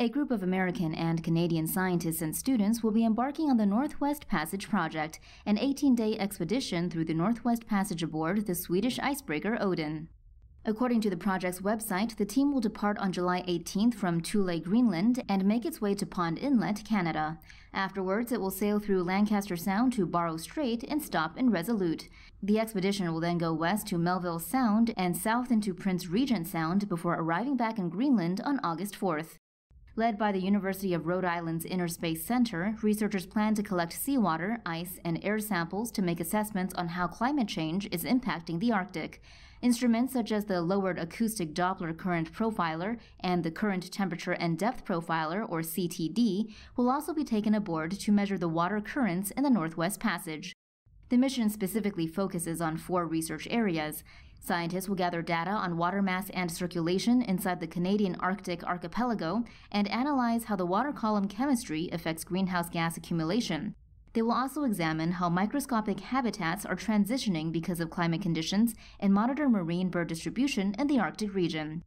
A group of American and Canadian scientists and students will be embarking on the Northwest Passage project, an 18 day expedition through the Northwest Passage aboard the Swedish icebreaker Oden. According to the project's website, the team will depart on July 18th from Thule, Greenland, and make its way to Pond Inlet, Canada. Afterwards, it will sail through Lancaster Sound to Barrow Strait and stop in Resolute. The expedition will then go west to Melville Sound and south into Prince Regent Sound before arriving back in Greenland on August 4th. Led by the University of Rhode Island's Inner Space Center, researchers plan to collect seawater, ice, and air samples to make assessments on how climate change is impacting the Arctic. Instruments such as the Lowered Acoustic Doppler Current Profiler and the Current Temperature and Depth Profiler, or CTD, will also be taken aboard to measure the water currents in the Northwest Passage. The mission specifically focuses on four research areas. Scientists will gather data on water mass and circulation inside the Canadian Arctic archipelago and analyze how the water column chemistry affects greenhouse gas accumulation. They will also examine how microscopic habitats are transitioning because of climate conditions and monitor marine bird distribution in the Arctic region.